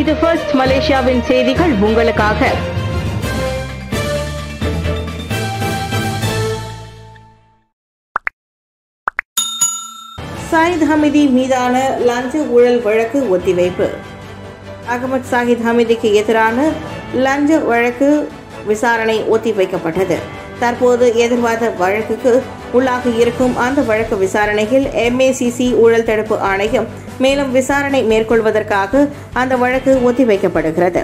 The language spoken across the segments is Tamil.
இது ஃபர்ஸ்ட் மலேசியாவின் செய்திகள் உங்களுக்காக. சாயித் ஹமிதி மீதான லஞ்ச ஊழல் வழக்கு ஒத்திவைப்பு. அகமது சாஹித் ஹமிதிக்கு எதிரான லஞ்ச வழக்கு விசாரணை ஒத்திவைக்கப்பட்டது. தற்போது எதிர்வாத வழக்குக்கு உள்ளாக இருக்கும் அந்த வழக்கு விசாரணையில் எம்ஏசிசி ஊழல் தடுப்பு ஆணையம் மேலும் விசாரணை மேற்கொள்வதற்காக அந்த வழக்கு ஒத்திவைக்கப்படுகிறது.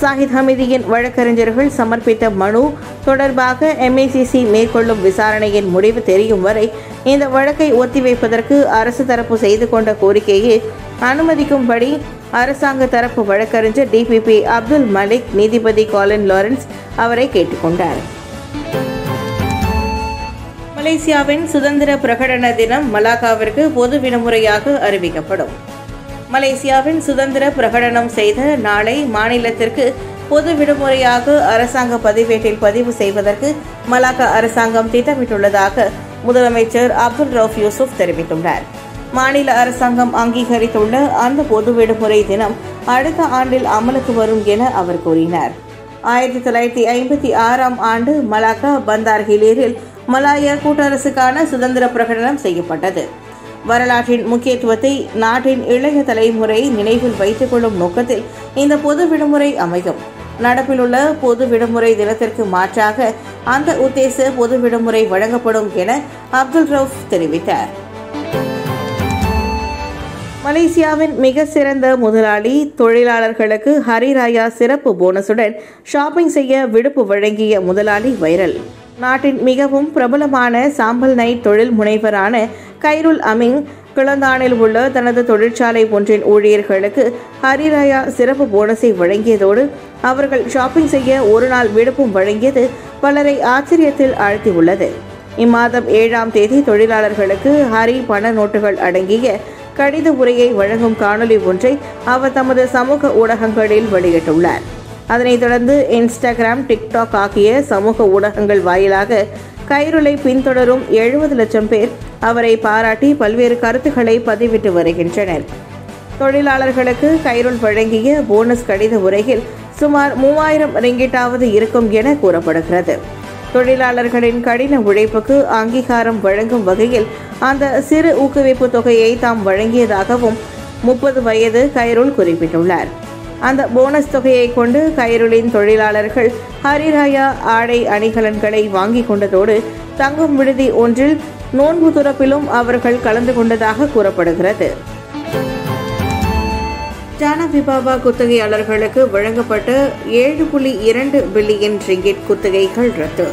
சாஹித் ஹமிதியின் வழக்கறிஞர்கள் சமர்ப்பித்த மனு தொடர்பாக எம்ஏசிசி மேற்கொள்ளும் விசாரணையின் முடிவு தெரியும் வரை இந்த வழக்கை ஒத்திவைப்பதற்கு அரசு தரப்பு செய்து கொண்ட கோரிக்கையை அனுமதிக்கும்படி அரசாங்க தரப்பு வழக்கறிஞர் டிபிபி அப்துல் மலிக் நீதிபதி காலின் லாரன்ஸ் அவரை கேட்டுக்கொண்டார். மலேசியாவின் சுதந்திர பிரகடன தினம் மலாக்காவிற்கு பொது விடுமுறையாக அறிவிக்கப்படும். மலேசியாவின் சுதந்திர பிரகடனம் செய்த நாளை மாநிலத்திற்கு பொது விடுமுறையாக அரசாங்க பதிவேட்டில் பதிவு செய்வதற்கு மலாக்கா அரசாங்கம் திட்டமிட்டுள்ளதாக முதலமைச்சர் அப்துல் ரவுப் யூசுப் தெரிவித்துள்ளார். மாநில அரசாங்கம் அங்கீகரித்துள்ள அந்த பொது விடுமுறை தினம் அடுத்த ஆண்டில் அமலுக்கு வரும் என அவர் கூறினார். ஆயிரத்தி தொள்ளாயிரத்தி ஐம்பத்தி ஆறாம் ஆண்டு மலாக்கா பந்தார் ஹிலேரில் மலாய கூட்டரசுக்கான சுதந்திர பிரகடனம் செய்யப்பட்டது. வரலாற்றின் முக்கியத்துவத்தை நாட்டின் இளைய தலைமுறை நினைவில் வைத்துக் கொள்ளும் நோக்கத்தில் இந்த பொது விடுமுறை அமையும். நடப்பிலுள்ள பொது விடுமுறை தினத்திற்கு மாற்றாக அந்த உத்தேச பொது விடுமுறை வழங்கப்படும் என அப்துல் ரவுஃப் தெரிவித்தார். மலேசியாவின் மிக சிறந்த முதலாளி தொழிலாளர்களுக்கு ஹரிராயா சிறப்பு போனஸுடன் ஷாப்பிங் செய்ய விடுப்பு வழங்கிய முதலாளி வைரல். நாட்டின் மிகவும் பிரபலமான சாம்பல் நைட் தொழில் முனைவரான கைருல் அமிங் கிளந்தானில் உள்ள தனது தொழிற்சாலை ஒன்றின் ஊழியர்களுக்கு ஹரிராயா சிறப்பு போனஸை வழங்கியதோடு அவர்கள் ஷாப்பிங் செய்ய ஒரு நாள் விடுப்பும் வழங்கியது பலரை ஆச்சரியத்தில் ஆழ்த்தியுள்ளது. இம்மாதம் ஏழாம் தேதி தொழிலாளர்களுக்கு ஹரி பண நோட்டுகள் அடங்கிய கடித உரையை வழங்கும் காணொலி ஒன்றை அவர் தமது சமூக ஊடகங்களில் வெளியிட்டுள்ளார். அதனைத் தொடர்ந்து இன்ஸ்டாகிராம் டிக்டாக் ஆகிய சமூக ஊடகங்கள் வாயிலாக கைருளை பின்தொடரும் எழுபது லட்சம் பேர் அவரை பாராட்டி பல்வேறு கருத்துக்களை பதிவிட்டு வருகின்றனர். தொழிலாளர்களுக்கு கைருள் வழங்கிய போனஸ் கடித உரையில் சுமார் மூவாயிரம் ரிங்கிட்டாவது இருக்கும் என கூறப்படுகிறது. தொழிலாளர்களின் கடின உழைப்புக்கு அங்கீகாரம் வழங்கும் வகையில் அந்த சிறு ஊக்குவிப்பு தொகையை தாம் வழங்கியதாகவும் முப்பது வயது கைருள் குறிப்பிட்டுள்ளார். அந்த போனஸ் தொகையை கொண்டு கைருளின் தொழிலாளர்கள் ஹரிராயா ஆடை அணிகலன்களை வாங்கிக் கொண்டதோடு தங்கும் விடுதி ஒன்றில் நோன்பு துறப்பிலும் அவர்கள் கலந்து கொண்டதாக கூறப்படுகிறது. ஜானா விபாபா குத்தகையாளர்களுக்கு வழங்கப்பட்ட ஏழு புள்ளி இரண்டு பில்லியன் ரிங்கிட் குத்தகைகள் ரத்து.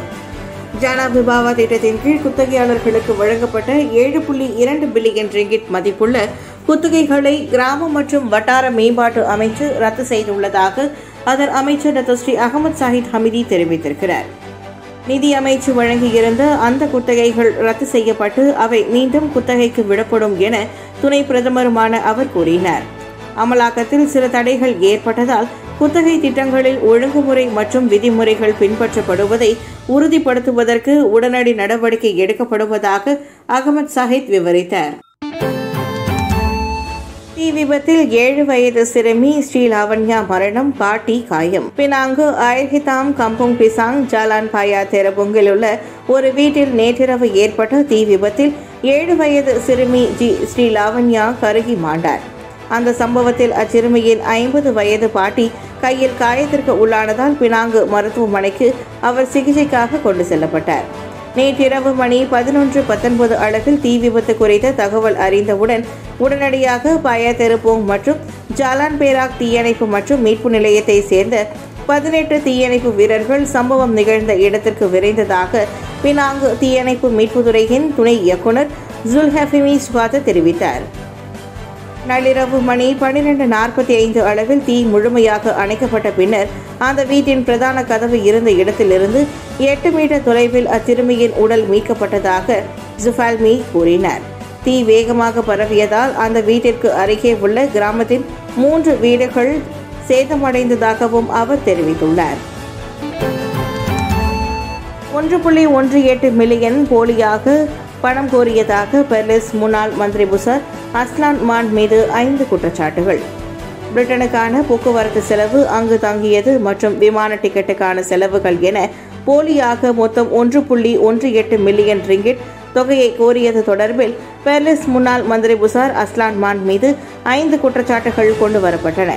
ஜானா விபாவா திட்டத்தின் கீழ் குத்தகையாளர்களுக்கு வழங்கப்பட்ட ஏழு புள்ளி இரண்டு பில்லியன் ரிங்கிட் மதிப்புள்ள குத்தகைகளை கிராம மற்றும் வட்டார மேம்பாட்டு அமைச்சு ரத்து செய்துள்ளதாக அதன் அமைச்சர் doctor Seri Ahmad Zahid Hamidi தெரிவித்திருக்கிறார். நிதி அமைச்சு வழங்கியிருந்த அந்த குத்தகைகள் ரத்து செய்யப்பட்டு அவை மீண்டும் குத்தகைக்கு விடப்படும் என துணை பிரதமருமான அவர் கூறினார். அமலாக்கத்தில் சில தடைகள் ஏற்பட்டதால் குத்தகை திட்டங்களில் ஒழுங்குமுறை மற்றும் விதிமுறைகள் பின்பற்றப்படுவதை உறுதிப்படுத்துவதற்கு உடனடி நடவடிக்கை எடுக்கப்படுவதாக அகமது சாஹித் விவரித்தார். தீ விபத்தில் ஏழு வயது சிறுமி ஸ்ரீ லாவண்யா மரணம் பாட்டி காயம். பினாங்கு அயர்ஹிதாம் கம்புங் பிசாங் ஜாலான் பாயா தெரபுங்கில் உள்ள ஒரு வீட்டில் நேற்றிரவு ஏற்பட்ட தீ விபத்தில் ஏழு வயது சிறுமி ஜி ஸ்ரீ லாவண்யா கருகி மாண்டார். அந்த சம்பவத்தில் அச்சிறுமியின் ஐம்பது வயது பாட்டி கையில் காயத்திற்கு உள்ளானதால் பினாங்கு மருத்துவமனைக்கு அவர் சிகிச்சைக்காக கொண்டு செல்லப்பட்டார். நேற்றிரவு மணி பதினொன்று பத்தொன்பது அளவில் தீ விபத்து குறித்த தகவல் அறிந்தவுடன் உடனடியாக பாய தெருப்போங் மற்றும் ஜாலான் பேராக் தீயணைப்பு மற்றும் மீட்பு நிலையத்தை சேர்ந்த பதினெட்டு தீயணைப்பு வீரர்கள் சம்பவம் நிகழ்ந்த இடத்திற்கு விரைந்ததாக பினாங்கு தீயணைப்பு மீட்புத்துறையின் துணை இயக்குனர் ஜுல்ஹபிமி சுவாத தெரிவித்தார். நள்ளிரவு மணி பன்னிரண்டு நாற்பத்தி ஐந்து அளவில் தீ முழுமையாக அணைக்கப்பட்ட பின்னர் அந்த வீட்டின் பிரதான கதவு இருந்த இடத்திலிருந்து எட்டு மீட்டர் தொலைவில் அச்சிறுமியின் உடல் மீட்கப்பட்டதாக ஜுஃபால்மி கூறினார். தீ வேகமாக பரவியதால் அந்த வீட்டிற்கு அருகே உள்ள கிராமத்தின் மூன்று வீடுகள் சேதமடைந்ததாகவும் அவர் தெரிவித்துள்ளார். ஒன்று புள்ளி ஒன்று எட்டு மில்லியன் போலியாக பணம் கோரியதாக பெர்லிஸ் முன்னாள் மந்திரி புசர் அஸ்லான் மான் மீது ஐந்து குற்றச்சாட்டுகள். பிரிட்டனுக்கான போக்குவரத்து செலவு அங்கு தங்கியது மற்றும் விமான டிக்கெட்டுக்கான செலவுகள் என போலியாக மொத்தம் ஒன்று புள்ளி ஒன்று எட்டு மில்லியன் ரிங்கிட் தொகையை கோரியது தொடர்பில் பெர்லிஸ் முன்னாள் மந்திரி புசார் அஸ்லான் மான் மீது ஐந்து குற்றச்சாட்டுகள் கொண்டு வரப்பட்டன.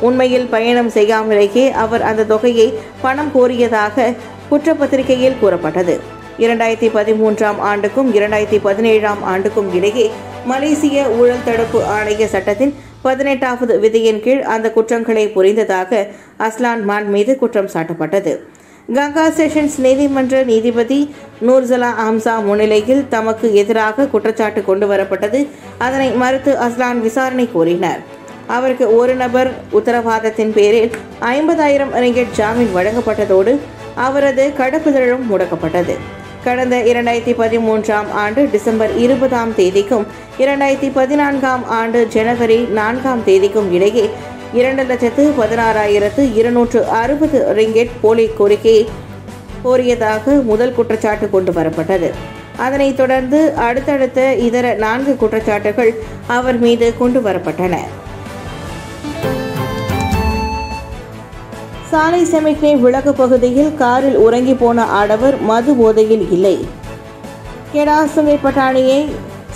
உண்மையில் பயணம் செய்யாமலேயே அவர் அந்த தொகையை பணம் கோரியதாக குற்றப்பத்திரிகையில் கூறப்பட்டது. இரண்டாயிரத்தி பதிமூன்றாம் ஆண்டுக்கும் இரண்டாயிரத்தி பதினேழாம் ஆண்டுக்கும் இடையே மலேசிய ஊழல் தடுப்பு ஆணைய சட்டத்தின் பதினெட்டாவது விதியின் கீழ் அந்த குற்றங்களை புரிந்ததாக அஸ்லான் மான் மீது குற்றம் சாட்டப்பட்டது. கங்கா செஷன்ஸ் நீதிமன்ற நீதிபதி நூர்சலா ஆம்சா முன்னிலையில் தமக்கு எதிராக குற்றச்சாட்டு கொண்டு வரப்பட்டது. அதனை மறுத்து அஸ்லான் விசாரணை கோரினார். அவருக்கு ஒரு நபர் உத்தரவாதத்தின் பேரில் ஐம்பதாயிரம் ரிங்கெட் ஜாமீன் வழங்கப்பட்டதோடு அவரது கடப்புதழும் முடக்கப்பட்டது. கடந்த இரண்டாயிரத்தி பதிமூன்றாம் ஆண்டு டிசம்பர் இருபதாம் தேதிக்கும் இரண்டாயிரத்தி பதினான்காம் ஆண்டு ஜனவரி நான்காம் தேதிக்கும் இடையே இரண்டு லட்சத்து பதினாறாயிரத்து இருநூற்று அறுபது ரிங்கெட் போலி கோரிக்கையை கோரியதாக முதல் குற்றச்சாட்டு கொண்டு வரப்பட்டது. அதனைத் தொடர்ந்து அடுத்தடுத்த இதர நான்கு குற்றச்சாட்டுகள் அவர் மீது கொண்டு வரப்பட்டன. சாலை செமிக்னே விளக்கு பகுதியில் காரில் உறங்கி போன ஆடவர் மது போதையில் இல்லை. கெடாசுமை பட்டாணியை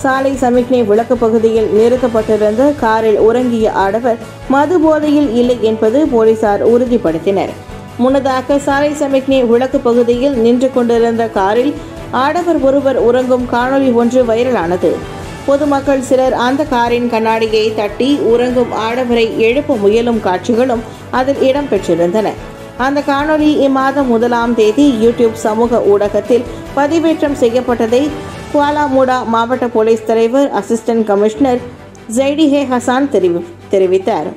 சாலை சமிக்ஞை விளக்கு பகுதியில் நிறுத்தப்பட்டிருந்த காரில் உறங்கிய ஆடவர் மது போதையில் இல்லை என்பது போலீசார் உறுதிப்படுத்தினர். முன்னதாக சாலை சமிக்ஞை விளக்கு பகுதியில் நின்று கொண்டிருந்த காரில் ஆடவர் ஒருவர் உறங்கும் காணொளி ஒன்று வைரலானது. பொதுமக்கள் சிலர் அந்த காரின் கண்ணாடியை தட்டி உறங்கும் ஆடவரை எழுப்ப முயலும் காட்சிகளும் அதில் இடம்பெற்றிருந்தன அந்த காணொளி இம்மாதம் முதலாம் தேதி யூடியூப் சமூக ஊடகத்தில் பதிவேற்றம் செய்யப்பட்டதை குவாலாமுடா மாவட்ட போலீஸ் தலைவர் அசிஸ்டன்ட் கமிஷனர் ஜெய்டிஹே ஹசான் தெரிவி தெரிவித்தார்.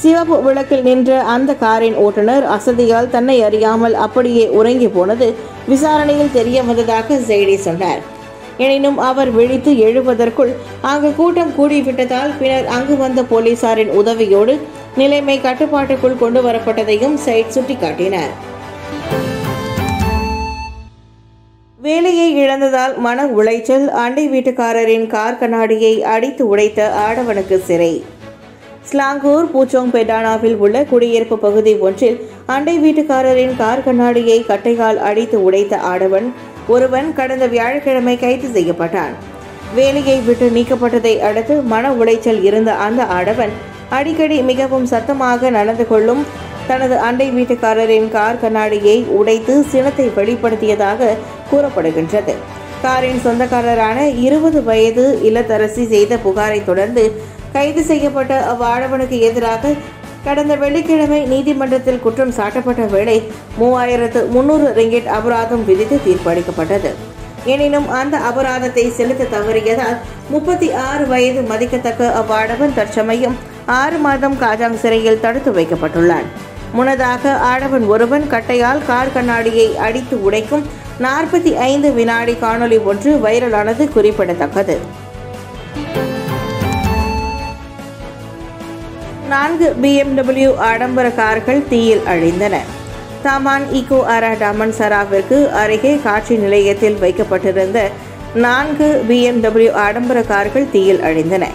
சிவப்பு விளக்கில் நின்ற அந்த காரின் ஓட்டுநர் அசதியால் தன்னை அறியாமல் அப்படியே உறங்கி போனது விசாரணையில் தெரிய வந்ததாக ஜெய்டி சொன்னார். எனினும் அவர் விழித்து எழுவதற்குள் அங்கு கூட்டம் கூடிவிட்டதால் பின்னர் அங்கு வந்த போலீசாரின் உதவியோடு நிலைமை கட்டுப்பாட்டுக்குள் கொண்டு வரப்பட்டதையும் சைட் சுட்டிக்காட்டினார். வேலையை இழந்ததால் மன உளைச்சல் அண்டை வீட்டுக்காரரின் கார் கண்ணாடியை அடித்து உடைத்த ஆடவனுக்கு சிறை. ஸ்லாங்கூர் பூச்சோங் பெடானாவில் உள்ள குடியிருப்பு பகுதி ஒன்றில் அண்டை வீட்டுக்காரரின் கார் கண்ணாடியை கட்டையால் அடித்து உடைத்த ஆடவன் ஒருவன் கடந்த வியாழக்கிழமை கைது செய்யப்பட்டான். வேலையை விட்டு நீக்கப்பட்டதை அடுத்து மன உளைச்சல் இருந்த அந்த ஆடவன் அடிக்கடி மிகவும் சத்தமாக நடந்து கொள்ளும் தனது அண்டை வீட்டுக்காரரின் கார் கண்ணாடியை உடைத்து சினத்தை வெளிப்படுத்தியதாக கூறப்படுகின்றது. காரின் சொந்தக்காரரான இருபது வயது இல்லத்தரசி செய்த புகாரை தொடர்ந்து கைது செய்யப்பட்ட அவ்வாடவனுக்கு எதிராக கடந்த வெள்ளிக்கிழமை நீதிமன்றத்தில் குற்றம் சாட்டப்பட்ட வேளை மூவாயிரத்து முன்னூறு ரிங்கெட் அபராதம் விதித்து தீர்ப்பளிக்கப்பட்டது. எனினும் அந்த அபராதத்தை செலுத்த தவறியதால் முப்பத்தி ஆறு வயது மதிக்கத்தக்க அவ்வாடவன் தற்சமயம் ஆறு மாதம் காஜாங் சிறையில் தடுத்து வைக்கப்பட்டுள்ளான். முன்னதாக ஆடவன் ஒருவன் கட்டையால் கார் கண்ணாடியை அடித்து உடைக்கும் நாற்பத்தி ஐந்து வினாடி காணொளி ஒன்று வைரலானது குறிப்பிடத்தக்கது. நான்கு பிஎம்டபிள்யூ ஆடம்பர கார்கள் தீயில் அழிந்தன. தாமான் ஈகோ அரா டாமன் சராவிற்கு அருகே காட்சி நிலையத்தில் வைக்கப்பட்டிருந்த நான்கு பிஎம்டபிள்யூ ஆடம்பர கார்கள் தீயில் அழிந்தன.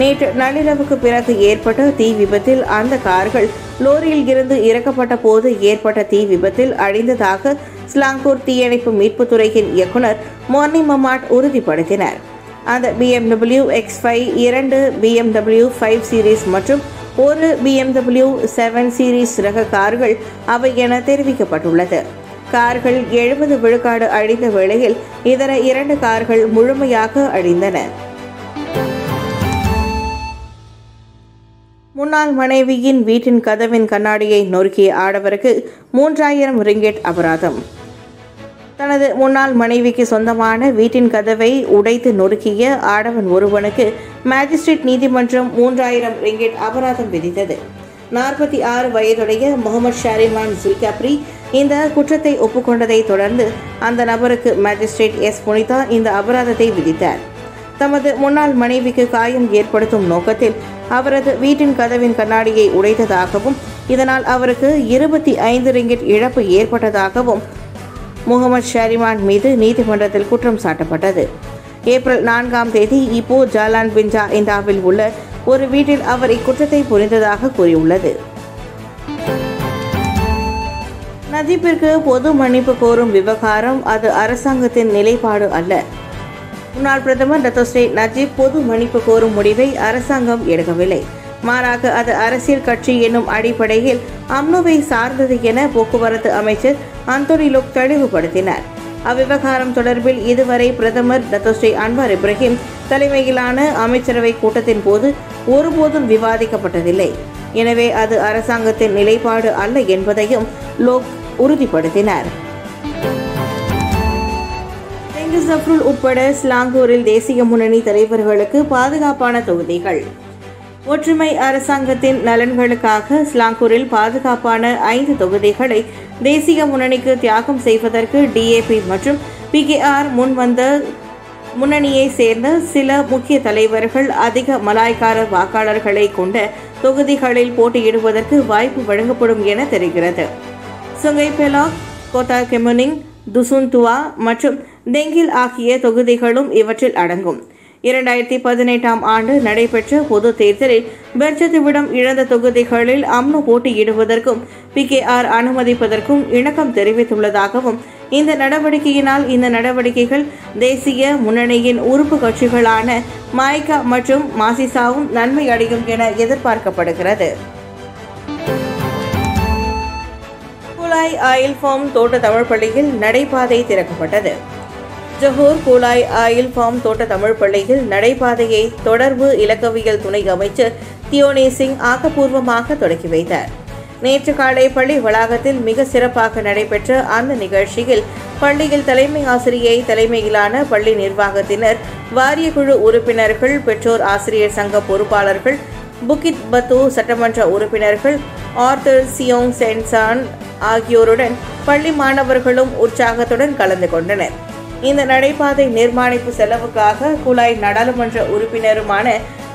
நேற்று நள்ளிரவுக்கு பிறகு ஏற்பட்ட தீ விபத்தில் அந்த கார்கள் லோரியில் இருந்து இறக்கப்பட்ட போது ஏற்பட்ட தீ விபத்தில் அழிந்ததாக ஸ்லாங்கூர் தீயணைப்பு மீட்புத் துறையின் இயக்குனர் மோர்னி மமாட் உறுதிப்படுத்தினர். அந்த பிஎம்டபிள்யூ எக்ஸ் ஃபைவ் இரண்டு பிஎம்டபிள்யூ ஃபைவ் சீரீஸ் மற்றும் ஒரு பிஎம்டபிள்யூ செவன் சீரீஸ் ரக கார்கள் அவை என தெரிவிக்கப்பட்டுள்ளது. கார்கள் எழுபது விழுக்காடு அழிந்த வேளையில் இதர இரண்டு கார்கள் முழுமையாக அழிந்தன. முன்னாள் மனைவியின் வீட்டின் கதவின் கண்ணாடியை நொறுக்கிய ஆடவருக்கு மூன்றாயிரம் ரிங்கெட் அபராதம். தனது முன்னாள் மனைவிக்கு சொந்தமான வீட்டின் கதவை உடைத்து நொறுக்கிய ஆடவன் ஒருவனுக்கு மேஜிஸ்ட்ரேட் நீதிமன்றம் மூன்றாயிரம் ரிங்கெட் அபராதம் விதித்தது. நாற்பத்தி ஆறு வயதுடைய முகமது ஷாரிமான் ஜுல்காப்ரி இந்த குற்றத்தை ஒப்புக்கொண்டதை தொடர்ந்து அந்த நபருக்கு மேஜிஸ்ட்ரேட் எஸ். புனிதா இந்த அபராதத்தை விதித்தார். தமது முன்னாள் மனைவிக்கு காயம் ஏற்படுத்தும் நோக்கத்தில் அவரது வீட்டின் கதவின் கண்ணாடியை உடைத்ததாகவும் இதனால் அவருக்கு இருபத்தி ஐந்து ரிங்கெட் இழப்பு ஏற்பட்டதாகவும் முகமது ஷரிமான் மீது நீதிமன்றத்தில் குற்றம் சாட்டப்பட்டது. ஏப்ரல் நான்காம் தேதி இப்போ ஜாலான் பின்ஜா இந்தாவில் உள்ள ஒரு வீட்டில் அவர் இக்குற்றத்தை புரிந்ததாக கூறியுள்ளது. நஜீப்பிற்கு பொது மன்னிப்பு கோரும் விவகாரம் அது அரசாங்கத்தின் நிலைப்பாடு அல்ல. முன்னாள் பிரதமர் டத்தோஸ்ரீ நஜீப் பொது மன்னிப்பு கோரும் முடிவை அரசாங்கம் எடுக்கவில்லை. மாறாக அது அரசியல் கட்சி என்னும் அடிப்படையில் அம்னோவை சார்ந்தது என போக்குவரத்து அமைச்சர் அந்தோனி லோக் தெளிவுபடுத்தினார். அவ்விவகாரம் தொடர்பில் இதுவரை பிரதமர் டத்தோஸ்ரீ அன்வார் இப்ராஹிம் தலைமையிலான அமைச்சரவை கூட்டத்தின் போது ஒருபோதும் விவாதிக்கப்பட்டதில்லை. எனவே அது அரசாங்கத்தின் நிலைப்பாடு அல்ல என்பதையும் லோக் உறுதிப்படுத்தினார். தெங்கு சப்ருல் உட்பட ஸ்லாங்கூரில் தேசிய முன்னணி தலைவர்களுக்கு பாதுகாப்பான தொகுதிகள். ஒற்றுமை அரசாங்கத்தின் நலன்களுக்காக ஸ்லாங்கூரில் பாதுகாப்பான ஐந்து தொகுதிகளை தேசிய முன்னணிக்கு தியாகம் செய்வதற்கு டிஏபி மற்றும் பிகேஆர் முன்வந்த முன்னணியை சேர்ந்த சில முக்கிய தலைவர்கள் அதிக மலாய்க்கார வாக்காளர்களை கொண்ட தொகுதிகளில் போட்டியிடுவதற்கு வாய்ப்பு வழங்கப்படும் என தெரிகிறது. சுங்கை பெலாக் கோட்டா கெமுனிங் துசுந்துவா மற்றும் தெங்கில் ஆகிய தொகுதிகளும் இவற்றில் அடங்கும். இரண்டாயிரத்தி பதினெட்டாம் ஆண்டு நடைபெற்ற பொது தேர்தலில் பெர்ஜத்துவிடம் இழந்த தொகுதிகளில் அம்னு போட்டியிடுவதற்கும் பிகேஆர் அனுமதிப்பதற்கும் இணக்கம் தெரிவித்துள்ளதாகவும் இந்த நடவடிக்கையினால் இந்த நடவடிக்கைகள் தேசிய முன்னணியின் உறுப்பு கட்சிகளான மாய்கா மற்றும் மாசிசாவும் நன்மை அடையும் என எதிர்பார்க்கப்படுகிறது. குலாய் ஆயில் ஃபார்ம் தோட்ட தமிழ் பள்ளியில் நடைபாதை திறக்கப்பட்டது. ஜஹூர் குலாய் ஆயில் ஃபார்ம் தோட்ட தமிழ் பள்ளியில் நடைபாதையை தொடர்பு இலக்கவியல் துணை அமைச்சர் தியோனி சிங் ஆக்கப்பூர்வமாக தொடக்கி வைத்தார். நேற்று காலை பள்ளி வளாகத்தில் மிக சிறப்பாக நடைபெற்ற அந்த நிகழ்ச்சியில் பள்ளியில் தலைமை ஆசிரியை தலைமையிலான பள்ளி நிர்வாகத்தினர் வாரிய குழு உறுப்பினர்கள் பெற்றோர் ஆசிரியர் சங்க பொறுப்பாளர்கள் புகித் பத்து சட்டமன்ற உறுப்பினர்கள் ஆர்தர் சியோங் சென்சான் ஆகியோருடன் பள்ளி மாணவர்களும் உற்சாகத்துடன் கலந்து கொண்டனர். இந்த நடைபாதை நிர்மாணிப்பு செலவுக்காக குழாய் நாடாளுமன்ற உறுப்பினருமான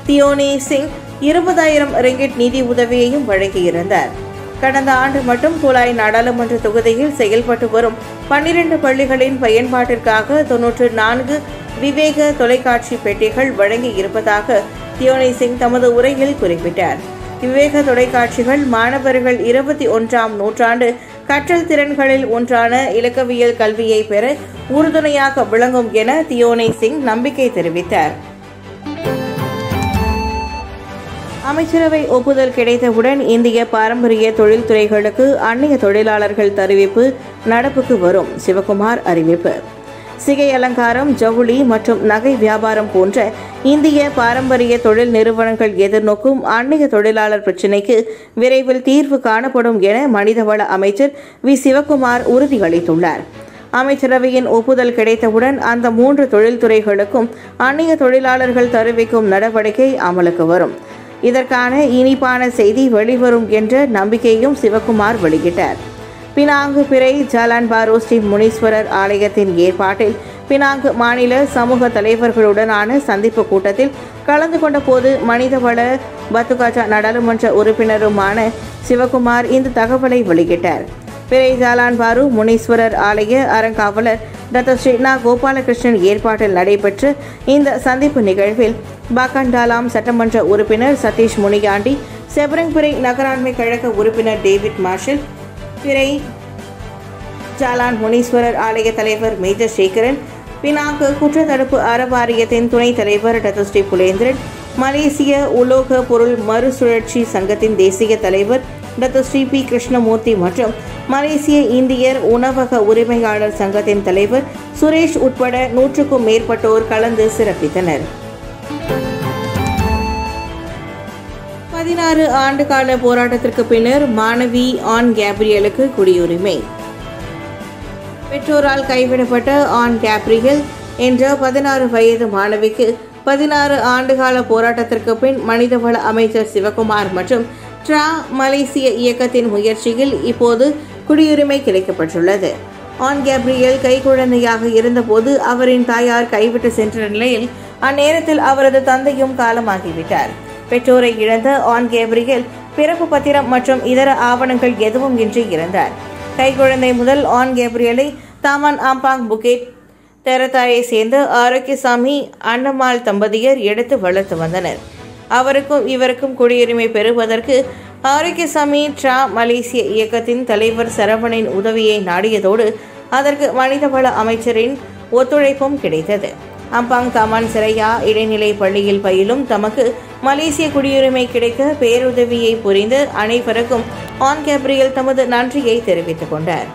தியோனி சிங் இருபதாயிரம் ரிங்கிட் நிதி உதவியையும் வழங்கியிருந்தார். கடந்த ஆண்டு மட்டும் குழாய் நாடாளுமன்ற தொகுதியில் செயல்பட்டு வரும் பன்னிரண்டு பள்ளிகளின் பயன்பாட்டிற்காக தொன்னூற்று நான்கு விவேக தொலைக்காட்சி பெட்டிகள் வழங்கி இருப்பதாக தியோனி சிங் தமது உரையில் குறிப்பிட்டார். விவேக தொலைக்காட்சிகள் மாணவர்கள் இருபத்தி ஒன்றாம் நூற்றாண்டு கற்றல் திறன்களில் ஒன்றான இலக்கவியல் கல்வியை பெற உறுதுணையாக விளங்கும் என தியோனி சிங் நம்பிக்கை தெரிவித்தார். அமைச்சரவை ஒப்புதல் கிடைத்தவுடன் இந்திய பாரம்பரிய தொழில்துறைகளுக்கு அந்நிய தொழிலாளர்கள் தெரிவிப்பு நடப்புக்கு வரும். சிவகுமார் அறிவிப்பு. சிகை அலங்காரம் ஜவுளி மற்றும் நகை வியாபாரம் போன்ற இந்திய பாரம்பரிய தொழில் நிறுவனங்கள் எதிர்நோக்கும் அந்நிய தொழிலாளர் பிரச்சினைக்கு விரைவில் தீர்வு காணப்படும் என மனிதவள அமைச்சர் வி. சிவகுமார் உறுதியளித்துள்ளார். அமைச்சரவையின் ஒப்புதல் கிடைத்தவுடன் அந்த மூன்று தொழில்துறைகளுக்கும் அந்நிய தொழிலாளர்கள் தெரிவிக்கும் நடவடிக்கை அமலுக்கு வரும். இதற்கான இனிப்பான செய்தி வெளிவரும் என்ற நம்பிக்கையும் சிவகுமார் வெளியிட்டார். பினாங்கு பிறை ஜாலான் பாரோ ஸ்ரீ முனீஸ்வரர் ஆலயத்தின் ஏற்பாட்டில் பினாங்கு மாநில சமூக தலைவர்களுடனான சந்திப்பு கூட்டத்தில் கலந்து கொண்ட போது மனிதவள பத்துகாஜா நாடாளுமன்ற உறுப்பினருமான சிவகுமார் இந்த தகவலை வெளியிட்டார். பிறை ஜாலான் பாரு முனீஸ்வரர் ஆலய அறங்காவலர் டாக்டர் ஸ்ரீனா கோபாலகிருஷ்ணன் ஏற்பாட்டில் நடைபெற்ற இந்த சந்திப்பு நிகழ்வில் பாக்கண்டாலாம் சட்டமன்ற உறுப்பினர் சதீஷ் முனியாண்டி செபரங்பிறை நகராண்மை கழக உறுப்பினர் David Marshall Perai Jalan Muneeswarar ஆலய தலைவர் மேஜர் சேகரன் பினாக்கு குற்றத்தடுப்பு அறவாரியத்தின் துணைத் தலைவர் டாக்டர் ஸ்ரீ புலேந்திரன் மலேசிய உலோக பொருள் மறுசுழற்சி சங்கத்தின் தேசிய தலைவர் டாக்டர் ஸ்ரீ பி. கிருஷ்ணமூர்த்தி மற்றும் மலேசிய இந்தியர் உணவக உரிமையாளர் சங்கத்தின் தலைவர் சுரேஷ் உட்பட நூற்றுக்கும் மேற்பட்டோர் கலந்து சிறப்பித்தனர். பதினாறு ஆண்டுகால போராட்டத்திற்கு பின்னர் மாணவி ஆன் கேப்ரியலுக்கு குடியுரிமை. பெற்றோரால் கைவிடப்பட்ட ஆன் கேப்ரியல் என்ற பதினாறு வயது மாணவிக்கு பதினாறு ஆண்டுகால போராட்டத்திற்கு பின் மனிதவள அமைச்சர் சிவகுமார் மற்றும் ட்ரா மலேசிய இயக்கத்தின் முயற்சியில் இப்போது குடியுரிமை கிடைக்கப்பட்டுள்ளது. ஆன் கேப்ரியல் கைக்குழந்தையாக இருந்தபோது அவரின் தாயார் கைவிட்டு சென்ற நிலையில் அந்நேரத்தில் அவரது தந்தையும் காலமாகிவிட்டார். பெற்றோரை இழந்த ஆன் கேப்ரியல் பிறப்பு பத்திரம் மற்றும் இதர ஆவணங்கள் எதுவும் இன்றி இருந்தார் கைக்குழந்தை முதல் ஆன் கேப்ரியலை தாமான் ஆம்பாங் புகேட் தெரத்தாயை சேர்ந்த ஆரோக்கியசாமி அன்னம்மாள் தம்பதியர் எடுத்து வளர்த்து வந்தனர். அவருக்கும் இவருக்கும் குடியுரிமை பெறுவதற்கு ஆரோக்கியசாமி ட்ரா மலேசிய இயக்கத்தின் தலைவர் சரவணின் உதவியை நாடியதோடு அதற்கு மனிதவள அமைச்சரின் ஒத்துழைப்பும் கிடைத்தது. அம்பாங் தமான் சிறையா இடைநிலை பள்ளியில் பயிலும் தமக்கு மலேசிய குடியுரிமை கிடைக்க பேருதவியை புரிந்து அனைவருக்கும் ஆன் கேப்ரியல் தமது நன்றியை தெரிவித்துக் கொண்டார்.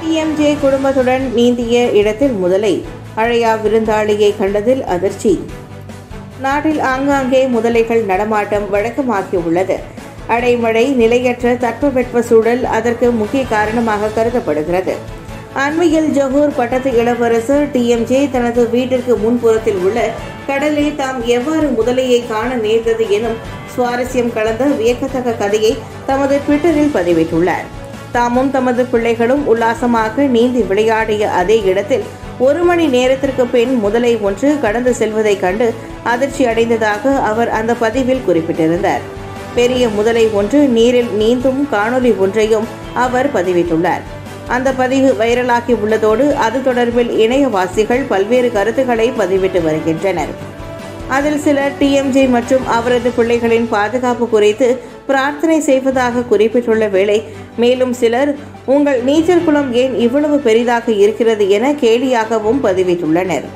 பிஎம்ஜே குடும்பத்துடன் நீந்திய இடத்தில் முதலை அழையா விருந்தாளியை கண்டதில் அதிர்ச்சி. நாட்டில் ஆங்காங்கே முதலைகள் நடமாட்டம் வழக்கமாகியுள்ளது. அடைமழை நிலையற்ற தட்பவெட்ப சூழல் அதற்கு முக்கிய காரணமாக கருதப்படுகிறது. அண்மையில் ஜஹூர் பட்டத்து இளவரசர் டிஎம்ஜே தனது வீட்டிற்கு முன்புறத்தில் உள்ள கடலில் தாம் எவ்வாறு முதலையை காண நேர்ந்தது எனும் சுவாரஸ்யம் கலந்த வியக்கத்தக்க கதையை தமது ட்விட்டரில் பதிவிட்டுள்ளார். தாமும் தமது பிள்ளைகளும் உல்லாசமாக நீந்தி விளையாடிய அதே இடத்தில் ஒரு மணி நேரத்திற்கு பின் முதலை ஒன்று கடந்து செல்வதைக் கண்டு அதிர்ச்சி அடைந்ததாக அவர் அந்த பதிவில் குறிப்பிட்டிருந்தார். பெரிய முதலை ஒன்று நீரில் நீந்தும் காணொலி ஒன்றையும் அவர் பதிவிட்டுள்ளார். அந்த பதிவு வைரலாகி உள்ளதோடு அது தொடர்பில் இணையவாசிகள் பல்வேறு கருத்துக்களை பதிவிட்டு வருகின்றனர். அதில் சிலர் டிஎம்ஜே மற்றும் அவரது பிள்ளைகளின் பாதுகாப்பு குறித்து பிரார்த்தனை செய்வதாக குறிப்பிட்டுள்ள வேளை மேலும் சிலர் உங்கள் நீச்சல் குளம் ஏன் இவ்வளவு பெரிதாக இருக்கிறது என கேலியாகவும் பதிவிட்டுள்ளனர்.